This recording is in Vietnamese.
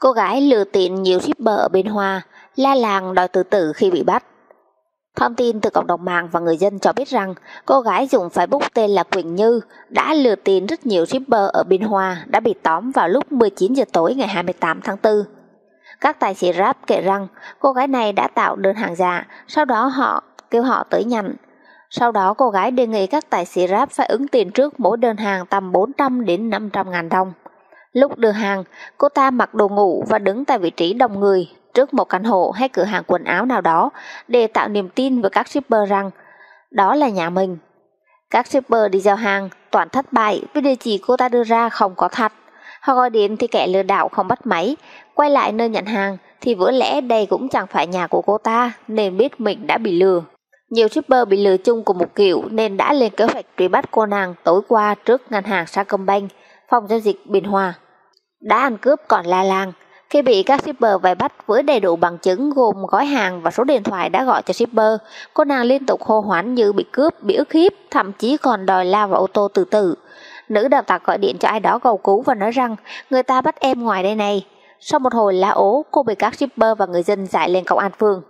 Cô gái lừa tiền nhiều shipper ở bên Hoa, la làng đòi tự tử khi bị bắt. Thông tin từ cộng đồng mạng và người dân cho biết rằng cô gái dùng Facebook tên là Quỳnh Như đã lừa tiền rất nhiều shipper ở Biên Hòa đã bị tóm vào lúc 19 giờ tối ngày 28 tháng 4. Các tài xế Grab kể rằng cô gái này đã tạo đơn hàng giả, sau đó họ kêu họ tới nhận. Sau đó cô gái đề nghị các tài xế Grab phải ứng tiền trước mỗi đơn hàng tầm 400 đến 500 ngàn đồng. Lúc đưa hàng, cô ta mặc đồ ngủ và đứng tại vị trí đông người trước một căn hộ hay cửa hàng quần áo nào đó để tạo niềm tin với các shipper rằng đó là nhà mình. Các shipper đi giao hàng toàn thất bại vì địa chỉ cô ta đưa ra không có thật. Họ gọi điện thì kẻ lừa đảo không bắt máy, quay lại nơi nhận hàng thì vỡ lẽ đây cũng chẳng phải nhà của cô ta nên biết mình đã bị lừa. Nhiều shipper bị lừa chung cùng một kiểu nên đã lên kế hoạch truy bắt cô nàng tối qua trước ngân hàng Sacombank, phòng giao dịch Bình Hòa. Đã ăn cướp còn la làng, khi bị các shipper vây bắt với đầy đủ bằng chứng gồm gói hàng và số điện thoại đã gọi cho shipper, cô nàng liên tục hô hoán như bị cướp, bị ức hiếp, thậm chí còn đòi lao vào ô tô tự tử. Nữ đạo tặc gọi điện cho ai đó cầu cứu và nói rằng người ta bắt em ngoài đây này. Sau một hồi la ố, cô bị các shipper và người dân giải lên công an phường.